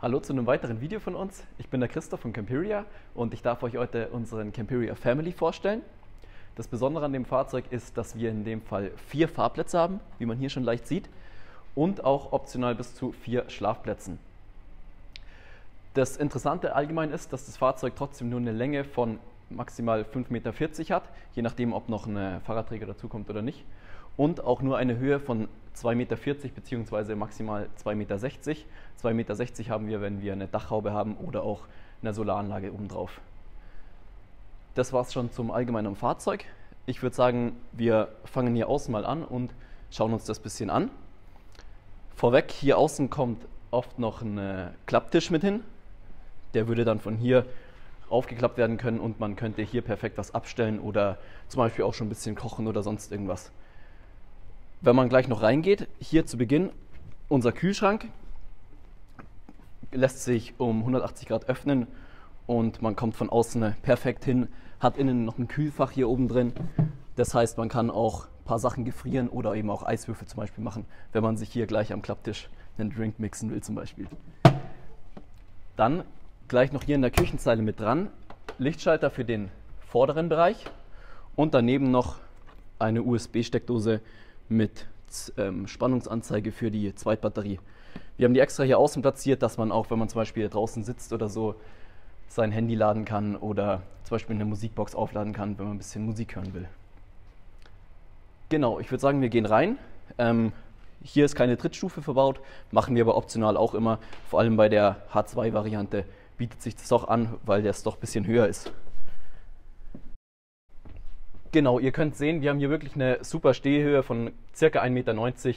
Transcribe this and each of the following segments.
Hallo zu einem weiteren Video von uns. Ich bin der Christoph von Camperia und ich darf euch heute unseren Camperia Family vorstellen. Das Besondere an dem Fahrzeug ist, dass wir in dem Fall vier Fahrplätze haben, wie man hier schon leicht sieht, und auch optional bis zu vier Schlafplätzen. Das Interessante allgemein ist, dass das Fahrzeug trotzdem nur eine Länge von maximal 5,40 Meter hat, je nachdem, ob noch ein Fahrradträger dazukommt oder nicht. Und auch nur eine Höhe von 2,40 Meter bzw. maximal 2,60 Meter. 2,60 Meter haben wir, wenn wir eine Dachhaube haben oder auch eine Solaranlage obendrauf. Das war es schon zum allgemeinen Fahrzeug. Ich würde sagen, wir fangen hier außen mal an und schauen uns das bisschen an. Vorweg, hier außen kommt oft noch ein äh, Klapptisch mit hin. Der würde dann von hier aufgeklappt werden können und man könnte hier perfekt was abstellen oder zum Beispiel auch schon ein bisschen kochen oder sonst irgendwas. Wenn man gleich noch reingeht, hier zu Beginn unser Kühlschrank lässt sich um 180 Grad öffnen und man kommt von außen perfekt hin, hat innen noch ein Kühlfach hier oben drin. Das heißt, man kann auch ein paar Sachen gefrieren oder eben auch Eiswürfel zum Beispiel machen, wenn man sich hier gleich am Klapptisch einen Drink mixen will zum Beispiel. Dann gleich noch hier in der Küchenzeile mit dran. Lichtschalter für den vorderen Bereich und daneben noch eine USB-Steckdose mit ähm, Spannungsanzeige für die Zweitbatterie. Wir haben die extra hier außen platziert, dass man auch, wenn man zum Beispiel draußen sitzt oder so, sein Handy laden kann oder zum Beispiel eine Musikbox aufladen kann, wenn man ein bisschen Musik hören will. Genau, ich würde sagen, wir gehen rein. Ähm, hier ist keine Trittstufe verbaut, machen wir aber optional auch immer, vor allem bei der H2-Variante bietet sich das doch an, weil das doch ein bisschen höher ist. Genau, ihr könnt sehen, wir haben hier wirklich eine super Stehhöhe von circa 1,90 Meter.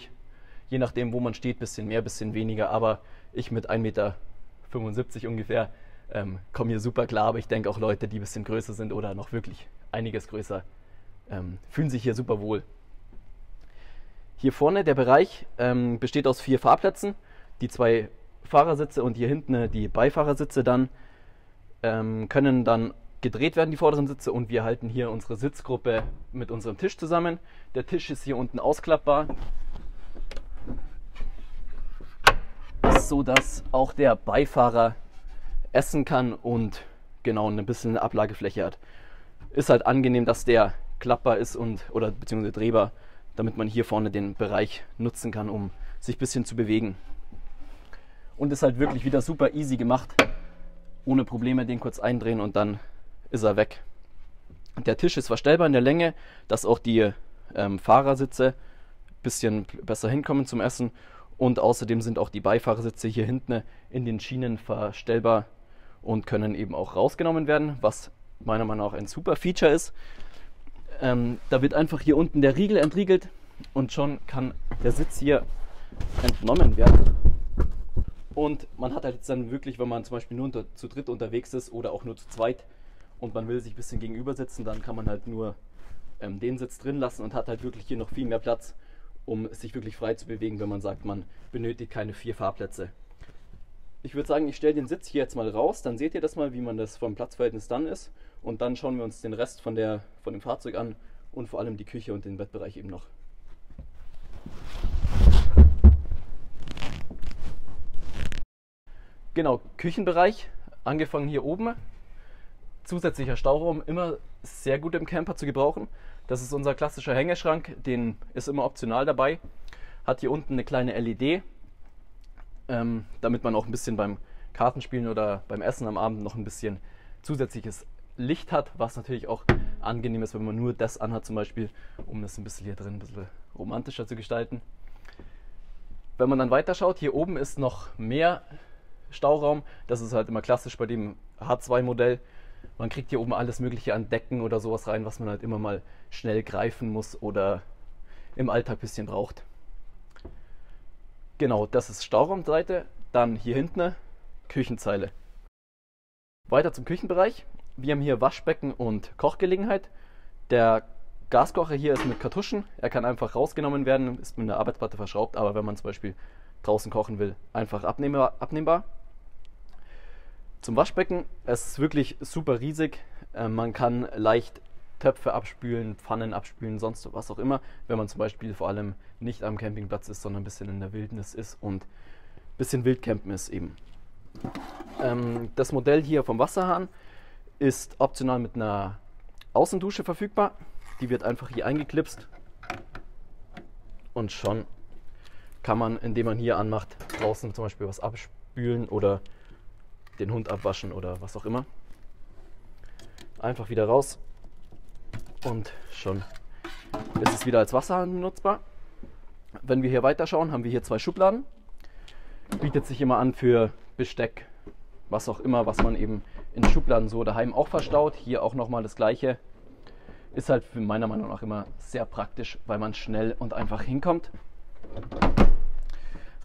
Je nachdem, wo man steht, bisschen mehr, bisschen weniger. Aber ich mit 1,75 Meter ungefähr ähm, komme hier super klar. Aber ich denke auch Leute, die ein bisschen größer sind oder noch wirklich einiges größer, ähm, fühlen sich hier super wohl. Hier vorne der Bereich ähm, besteht aus vier Fahrplätzen. Die zwei Fahrersitze und hier hinten äh, die Beifahrersitze dann ähm, können dann gedreht werden, die vorderen Sitze, und wir halten hier unsere Sitzgruppe mit unserem Tisch zusammen. Der Tisch ist hier unten ausklappbar, so dass auch der Beifahrer essen kann und genau ein bisschen eine Ablagefläche hat. Ist halt angenehm, dass der klappbar ist und oder beziehungsweise drehbar, damit man hier vorne den Bereich nutzen kann, um sich ein bisschen zu bewegen und ist halt wirklich wieder super easy gemacht. Ohne Probleme den kurz eindrehen und dann ist er weg. Der Tisch ist verstellbar in der Länge, dass auch die ähm, Fahrersitze ein bisschen besser hinkommen zum Essen. Und außerdem sind auch die Beifahrersitze hier hinten in den Schienen verstellbar und können eben auch rausgenommen werden, was meiner Meinung nach ein super Feature ist. Ähm, da wird einfach hier unten der Riegel entriegelt und schon kann der Sitz hier entnommen werden. Und man hat halt jetzt dann wirklich, wenn man zum Beispiel nur unter, zu dritt unterwegs ist oder auch nur zu zweit und man will sich ein bisschen gegenüber sitzen, dann kann man halt nur ähm, den Sitz drin lassen und hat halt wirklich hier noch viel mehr Platz, um sich wirklich frei zu bewegen, wenn man sagt, man benötigt keine vier Fahrplätze. Ich würde sagen, ich stelle den Sitz hier jetzt mal raus, dann seht ihr das mal, wie man das vom Platzverhältnis dann ist. Und dann schauen wir uns den Rest von, der, von dem Fahrzeug an und vor allem die Küche und den Bettbereich eben noch. Genau, Küchenbereich, angefangen hier oben. Zusätzlicher Stauraum, immer sehr gut im Camper zu gebrauchen. Das ist unser klassischer Hängeschrank, den ist immer optional dabei. Hat hier unten eine kleine LED, ähm, damit man auch ein bisschen beim Kartenspielen oder beim Essen am Abend noch ein bisschen zusätzliches Licht hat, was natürlich auch angenehm ist, wenn man nur das anhat, zum Beispiel, um das ein bisschen hier drin ein bisschen romantischer zu gestalten. Wenn man dann weiterschaut, hier oben ist noch mehr Stauraum. Das ist halt immer klassisch bei dem H2-Modell. Man kriegt hier oben alles Mögliche an Decken oder sowas rein, was man halt immer mal schnell greifen muss oder im Alltag ein bisschen braucht. Genau, das ist Stauraumseite. Dann hier hinten Küchenzeile. Weiter zum Küchenbereich. Wir haben hier Waschbecken und Kochgelegenheit. Der Gaskocher hier ist mit Kartuschen. Er kann einfach rausgenommen werden, ist mit einer Arbeitsplatte verschraubt, aber wenn man zum Beispiel draußen kochen will, einfach abnehmbar. abnehmbar. Zum Waschbecken, es ist wirklich super riesig. Äh, man kann leicht Töpfe abspülen, Pfannen abspülen, sonst was auch immer, wenn man zum Beispiel vor allem nicht am Campingplatz ist, sondern ein bisschen in der Wildnis ist und ein bisschen Wildcampen ist eben. Ähm, das Modell hier vom Wasserhahn ist optional mit einer Außendusche verfügbar. Die wird einfach hier eingeklipst und schon kann man, indem man hier anmacht, draußen zum Beispiel was abspülen oder den Hund abwaschen oder was auch immer. Einfach wieder raus und schon ist es wieder als Wasserhahn benutzbar. Wenn wir hier weiterschauen, haben wir hier zwei Schubladen. Bietet sich immer an für Besteck, was auch immer, was man eben in Schubladen so daheim auch verstaut. Hier auch nochmal das gleiche. Ist halt für meiner Meinung nach immer sehr praktisch, weil man schnell und einfach hinkommt.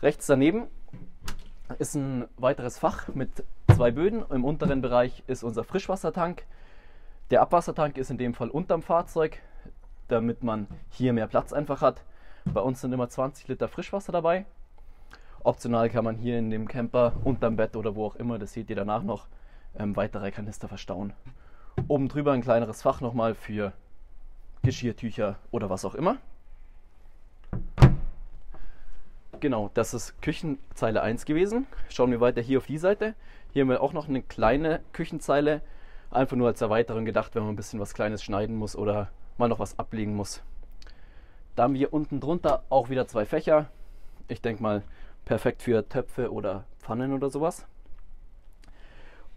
Rechts daneben ist ein weiteres Fach mit zwei Böden. Im unteren Bereich ist unser Frischwassertank. Der Abwassertank ist in dem Fall unterm Fahrzeug, damit man hier mehr Platz einfach hat. Bei uns sind immer 20 Liter Frischwasser dabei. Optional kann man hier in dem Camper unterm Bett oder wo auch immer, das seht ihr danach noch, ähm, weitere Kanister verstauen. Oben drüber ein kleineres Fach nochmal für Geschirrtücher oder was auch immer. Genau, das ist Küchenzeile 1 gewesen. Schauen wir weiter hier auf die Seite. Hier haben wir auch noch eine kleine Küchenzeile, einfach nur als Erweiterung gedacht, wenn man ein bisschen was Kleines schneiden muss oder mal noch was ablegen muss. Da haben wir unten drunter auch wieder zwei Fächer. Ich denke mal perfekt für Töpfe oder Pfannen oder sowas.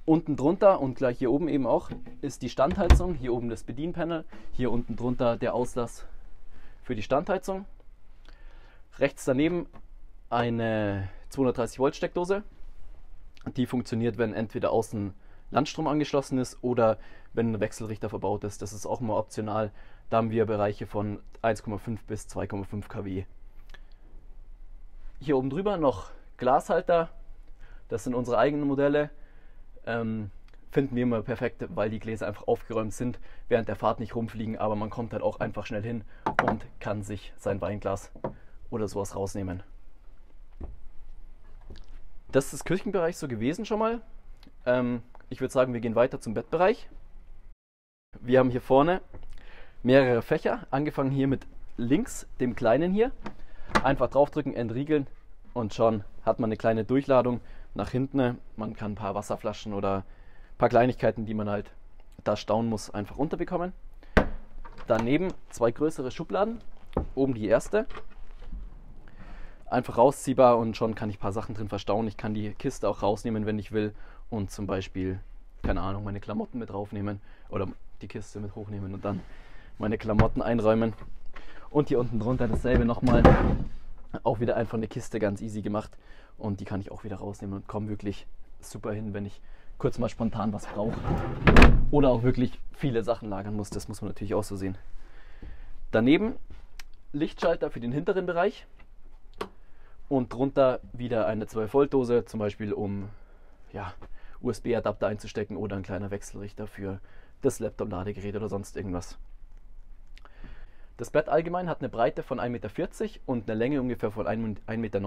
Unten drunter und gleich hier oben eben auch ist die Standheizung. Hier oben das Bedienpanel. Hier unten drunter der Auslass für die Standheizung. Rechts daneben eine 230 Volt Steckdose. Die funktioniert, wenn entweder außen Landstrom angeschlossen ist oder wenn ein Wechselrichter verbaut ist. Das ist auch mal optional. Da haben wir Bereiche von 1,5 bis 2,5 kW. Hier oben drüber noch Glashalter. Das sind unsere eigenen Modelle. Ähm, finden wir immer perfekt, weil die Gläser einfach aufgeräumt sind, während der Fahrt nicht rumfliegen, aber man kommt halt auch einfach schnell hin und kann sich sein Weinglas oder sowas rausnehmen. Das ist Küchenbereich so gewesen schon mal. Ähm, ich würde sagen, wir gehen weiter zum Bettbereich. Wir haben hier vorne mehrere Fächer, angefangen hier mit links, dem kleinen hier. Einfach draufdrücken, entriegeln und schon hat man eine kleine Durchladung nach hinten. Man kann ein paar Wasserflaschen oder ein paar Kleinigkeiten, die man halt da stauen muss, einfach unterbekommen. Daneben zwei größere Schubladen. Oben die erste. Einfach rausziehbar und schon kann ich ein paar Sachen drin verstauen. Ich kann die Kiste auch rausnehmen, wenn ich will. Und zum Beispiel, keine Ahnung, meine Klamotten mit draufnehmen oder die Kiste mit hochnehmen und dann meine Klamotten einräumen. Und hier unten drunter dasselbe nochmal. Auch wieder einfach eine Kiste ganz easy gemacht. Und die kann ich auch wieder rausnehmen und komme wirklich super hin, wenn ich kurz mal spontan was brauche. Oder auch wirklich viele Sachen lagern muss. Das muss man natürlich auch so sehen. Daneben Lichtschalter für den hinteren Bereich. Und drunter wieder eine 12-Volt-Dose, zum Beispiel um ja, USB-Adapter einzustecken oder ein kleiner Wechselrichter für das Laptop-Ladegerät oder sonst irgendwas. Das Bett allgemein hat eine Breite von 1,40 Meter und eine Länge ungefähr von 1,90 Meter.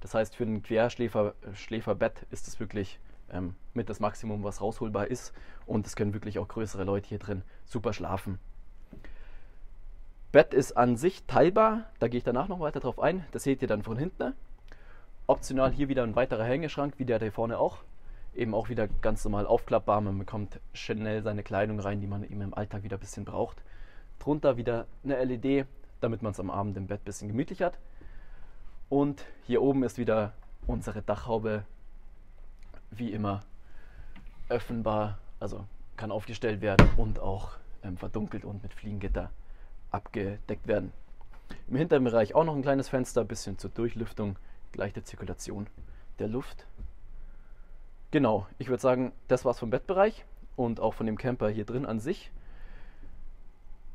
Das heißt, für ein Querschläferbett ist es wirklich ähm, mit das Maximum, was rausholbar ist. Und es können wirklich auch größere Leute hier drin super schlafen. Bett ist an sich teilbar, da gehe ich danach noch weiter drauf ein. Das seht ihr dann von hinten. Optional hier wieder ein weiterer Hängeschrank, wie der da vorne auch eben auch wieder ganz normal aufklappbar. Man bekommt schnell seine Kleidung rein, die man eben im Alltag wieder ein bisschen braucht. Drunter wieder eine LED, damit man es am Abend im Bett ein bisschen gemütlich hat. Und hier oben ist wieder unsere Dachhaube, wie immer öffnbar, also kann aufgestellt werden und auch ähm, verdunkelt und mit Fliegengitter abgedeckt werden. Im hinteren Bereich auch noch ein kleines Fenster, bisschen zur Durchlüftung, gleiche Zirkulation der Luft. Genau, ich würde sagen, das war's vom Bettbereich und auch von dem Camper hier drin an sich.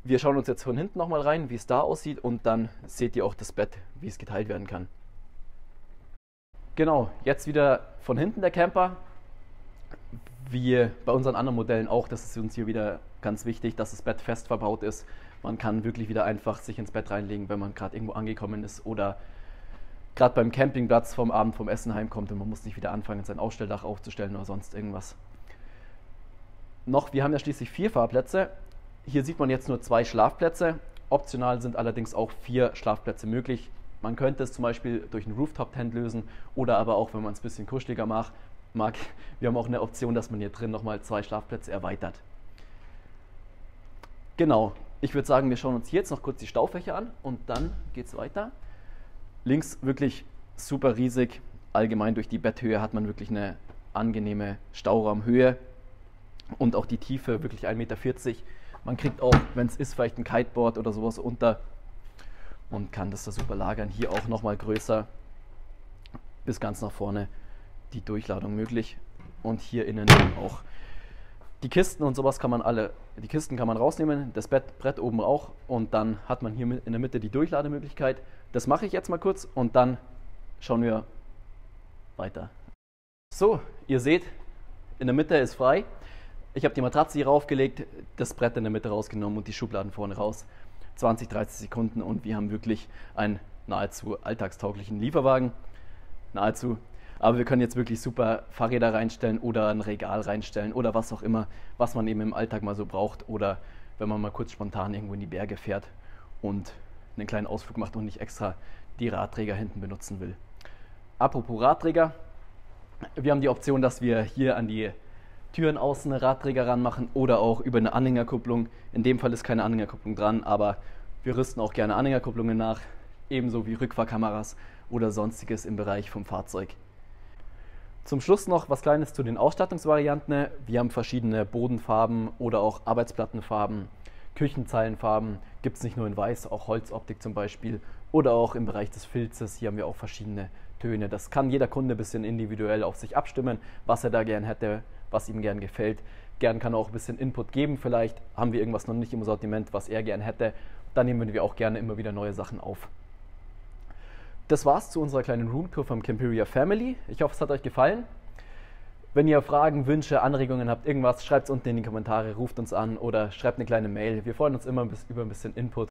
Wir schauen uns jetzt von hinten nochmal rein, wie es da aussieht und dann seht ihr auch das Bett, wie es geteilt werden kann. Genau, jetzt wieder von hinten der Camper. Wie bei unseren anderen Modellen auch, das ist uns hier wieder ganz wichtig, dass das Bett fest verbaut ist. Man kann wirklich wieder einfach sich ins Bett reinlegen, wenn man gerade irgendwo angekommen ist oder gerade beim Campingplatz vom Abend vom Essen heimkommt und man muss nicht wieder anfangen, sein Ausstelldach aufzustellen oder sonst irgendwas. Noch, wir haben ja schließlich vier Fahrplätze. Hier sieht man jetzt nur zwei Schlafplätze. Optional sind allerdings auch vier Schlafplätze möglich. Man könnte es zum Beispiel durch ein Rooftop-Tent lösen oder aber auch, wenn man es ein bisschen kuscheliger macht, mag, wir haben auch eine Option, dass man hier drin nochmal zwei Schlafplätze erweitert. Genau, ich würde sagen, wir schauen uns jetzt noch kurz die Staufächer an und dann geht es weiter. Links wirklich super riesig. Allgemein durch die Betthöhe hat man wirklich eine angenehme Stauraumhöhe und auch die Tiefe wirklich 1,40 Meter. Man kriegt auch, wenn es ist, vielleicht ein Kiteboard oder sowas unter und kann das da super lagern. Hier auch nochmal größer bis ganz nach vorne die Durchladung möglich und hier innen auch die Kisten und sowas kann man alle, die Kisten kann man rausnehmen, das Bett, Brett oben auch und dann hat man hier in der Mitte die Durchlademöglichkeit. Das mache ich jetzt mal kurz und dann schauen wir weiter. So, ihr seht, in der Mitte ist frei. Ich habe die Matratze hier raufgelegt, das Brett in der Mitte rausgenommen und die Schubladen vorne raus. 20, 30 Sekunden und wir haben wirklich einen nahezu alltagstauglichen Lieferwagen. Nahezu. Aber wir können jetzt wirklich super Fahrräder reinstellen oder ein Regal reinstellen oder was auch immer, was man eben im Alltag mal so braucht oder wenn man mal kurz spontan irgendwo in die Berge fährt und einen kleinen Ausflug macht und nicht extra die Radträger hinten benutzen will. Apropos Radträger, wir haben die Option, dass wir hier an die Türen außen Radträger ranmachen oder auch über eine Anhängerkupplung. In dem Fall ist keine Anhängerkupplung dran, aber wir rüsten auch gerne Anhängerkupplungen nach, ebenso wie Rückfahrkameras oder sonstiges im Bereich vom Fahrzeug. Zum Schluss noch was Kleines zu den Ausstattungsvarianten. Wir haben verschiedene Bodenfarben oder auch Arbeitsplattenfarben, Küchenzeilenfarben. Gibt es nicht nur in Weiß, auch Holzoptik zum Beispiel oder auch im Bereich des Filzes. Hier haben wir auch verschiedene Töne. Das kann jeder Kunde ein bisschen individuell auf sich abstimmen, was er da gern hätte, was ihm gern gefällt. Gern kann er auch ein bisschen Input geben. Vielleicht haben wir irgendwas noch nicht im Sortiment, was er gern hätte. Dann nehmen wir auch gerne immer wieder neue Sachen auf. Das war's zu unserer kleinen Roomtour vom Camperia Family. Ich hoffe, es hat euch gefallen. Wenn ihr Fragen, Wünsche, Anregungen habt, irgendwas, schreibt es unten in die Kommentare, ruft uns an oder schreibt eine kleine Mail. Wir freuen uns immer über ein bisschen Input.